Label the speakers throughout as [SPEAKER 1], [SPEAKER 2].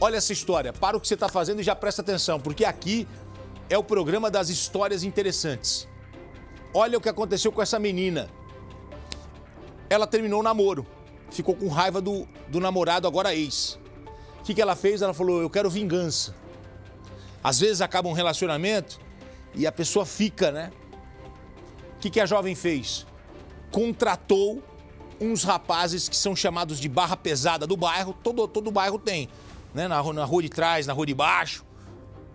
[SPEAKER 1] Olha essa história, para o que você está fazendo e já presta atenção, porque aqui é o programa das histórias interessantes. Olha o que aconteceu com essa menina. Ela terminou o namoro, ficou com raiva do, do namorado, agora ex. O que, que ela fez? Ela falou: Eu quero vingança. Às vezes acaba um relacionamento e a pessoa fica, né? O que, que a jovem fez? Contratou uns rapazes que são chamados de barra pesada do bairro, todo, todo bairro tem, né? Na, na rua de trás, na rua de baixo.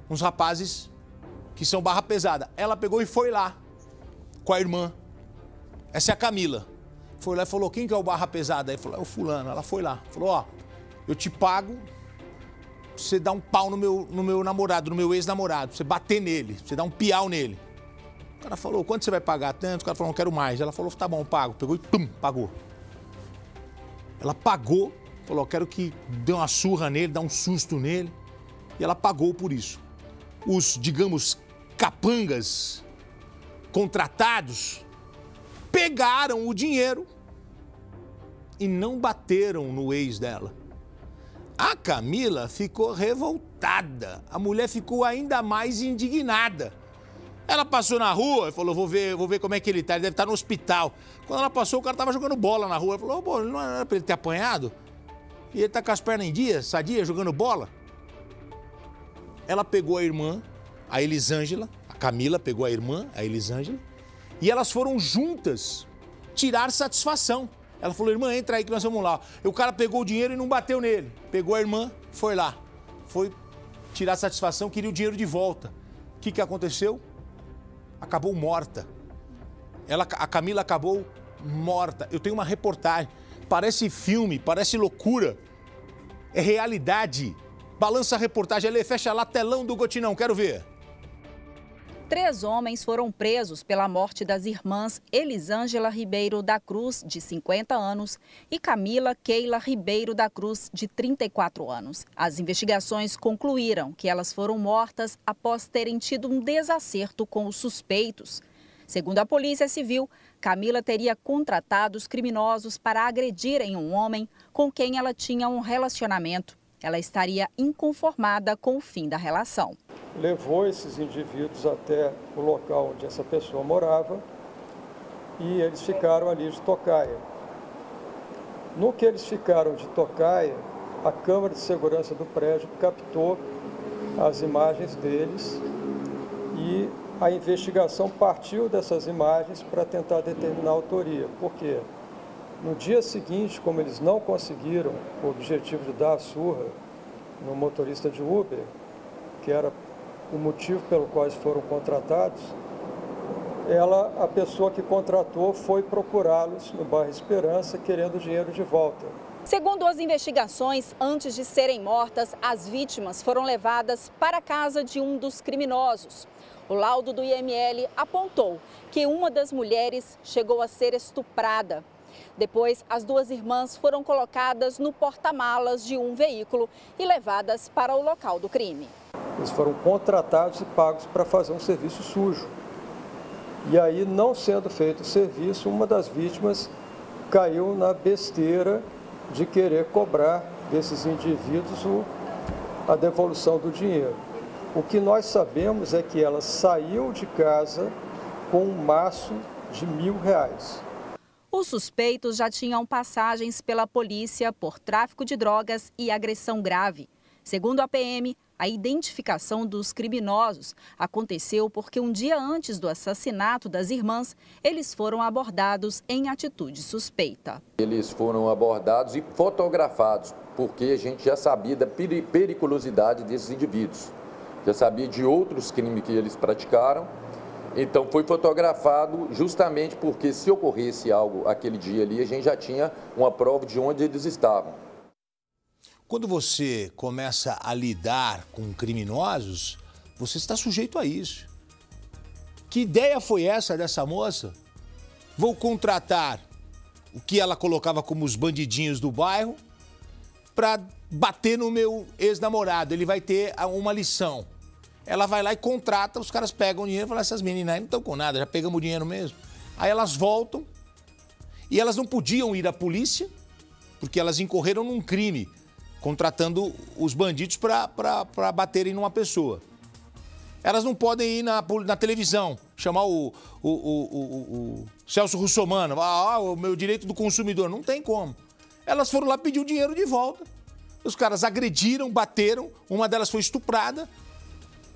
[SPEAKER 1] Uns rapazes que são barra pesada. Ela pegou e foi lá com a irmã. Essa é a Camila. Foi lá e falou: quem que é o barra pesada? Aí falou: é o fulano. Ela foi lá. Falou: ó, eu te pago você dar um pau no meu, no meu namorado, no meu ex-namorado, você bater nele, você dar um piau nele. O cara falou, quanto você vai pagar? Tanto. O cara falou, não quero mais. Ela falou, tá bom, pago. Pegou e pum, pagou. Ela pagou, falou, quero que dê uma surra nele, dá um susto nele. E ela pagou por isso. Os, digamos, capangas contratados pegaram o dinheiro e não bateram no ex dela. A Camila ficou revoltada. A mulher ficou ainda mais indignada. Ela passou na rua e falou: vou ver, vou ver como é que ele tá. Ele deve estar no hospital. Quando ela passou, o cara tava jogando bola na rua. Ela falou: pô, não era pra ele ter apanhado? E ele tá com as pernas em dia, sadia, jogando bola. Ela pegou a irmã, a Elisângela, a Camila pegou a irmã, a Elisângela, e elas foram juntas tirar satisfação. Ela falou, irmã, entra aí que nós vamos lá. E o cara pegou o dinheiro e não bateu nele. Pegou a irmã, foi lá. Foi tirar satisfação, queria o dinheiro de volta. O que, que aconteceu? Acabou morta. Ela, a Camila acabou morta. Eu tenho uma reportagem. Parece filme, parece loucura. É realidade. Balança a reportagem ali, fecha lá, telão do Gotinão, quero ver.
[SPEAKER 2] Três homens foram presos pela morte das irmãs Elisângela Ribeiro da Cruz, de 50 anos, e Camila Keila Ribeiro da Cruz, de 34 anos. As investigações concluíram que elas foram mortas após terem tido um desacerto com os suspeitos. Segundo a Polícia Civil, Camila teria contratado os criminosos para agredirem um homem com quem ela tinha um relacionamento. Ela estaria inconformada com o fim da relação
[SPEAKER 3] levou esses indivíduos até o local onde essa pessoa morava e eles ficaram ali de tocaia. No que eles ficaram de tocaia, a câmera de segurança do prédio captou as imagens deles e a investigação partiu dessas imagens para tentar determinar a autoria. Por quê? No dia seguinte, como eles não conseguiram o objetivo de dar a surra no motorista de Uber, que era o motivo pelo qual eles foram contratados, ela, a pessoa que contratou foi procurá-los no bairro Esperança querendo dinheiro de volta.
[SPEAKER 2] Segundo as investigações, antes de serem mortas, as vítimas foram levadas para a casa de um dos criminosos. O laudo do IML apontou que uma das mulheres chegou a ser estuprada. Depois, as duas irmãs foram colocadas no porta-malas de um veículo e levadas para o local do crime.
[SPEAKER 3] Eles foram contratados e pagos para fazer um serviço sujo. E aí, não sendo feito o serviço, uma das vítimas caiu na besteira de querer cobrar desses indivíduos o, a devolução do dinheiro. O que nós sabemos é que ela saiu de casa com um maço de mil reais.
[SPEAKER 2] Os suspeitos já tinham passagens pela polícia por tráfico de drogas e agressão grave. Segundo a PM, a identificação dos criminosos aconteceu porque um dia antes do assassinato das irmãs, eles foram abordados em atitude suspeita.
[SPEAKER 4] Eles foram abordados e fotografados, porque a gente já sabia da periculosidade desses indivíduos. Já sabia de outros crimes que eles praticaram. Então foi fotografado justamente porque se ocorresse algo aquele dia ali, a gente já tinha uma prova de onde eles estavam.
[SPEAKER 1] Quando você começa a lidar com criminosos, você está sujeito a isso. Que ideia foi essa dessa moça? Vou contratar o que ela colocava como os bandidinhos do bairro para bater no meu ex-namorado. Ele vai ter uma lição. Ela vai lá e contrata, os caras pegam o dinheiro e falam: essas meninas aí não estão com nada, já pegamos o dinheiro mesmo. Aí elas voltam e elas não podiam ir à polícia porque elas incorreram num crime contratando os bandidos para baterem numa pessoa. Elas não podem ir na, na televisão, chamar o, o, o, o Celso Russomano, ah, o meu direito do consumidor. Não tem como. Elas foram lá pedir o dinheiro de volta. Os caras agrediram, bateram, uma delas foi estuprada,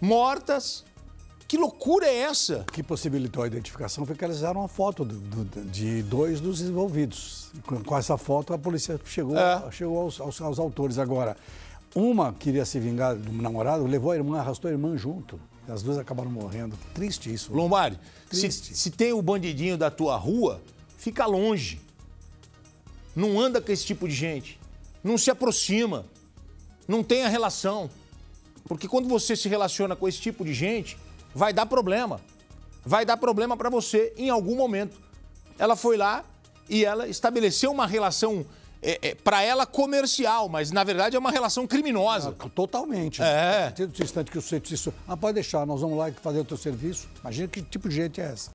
[SPEAKER 1] mortas. Que loucura é essa?
[SPEAKER 5] O que possibilitou a identificação foi que eles fizeram uma foto do, do, de dois dos envolvidos. Com, com, essa foto, a polícia chegou, é. chegou aos, aos, aos, autores. Agora, uma queria se vingar do namorado, levou a irmã, arrastou a irmã junto. As duas acabaram morrendo. Triste isso.
[SPEAKER 1] Lombardi, se, se tem o bandidinho da tua rua, fica longe. Não anda com esse tipo de gente. Não se aproxima. Não tenha relação. Porque quando você se relaciona com esse tipo de gente, vai dar problema. Vai dar problema para você em algum momento. Ela foi lá e ela estabeleceu uma relação é, é, para ela comercial, mas na verdade é uma relação criminosa.
[SPEAKER 5] É, totalmente.
[SPEAKER 1] É.
[SPEAKER 5] A partir do instante que o disse, ah, pode deixar, nós vamos lá fazer o teu serviço. Imagina que tipo de gente é essa.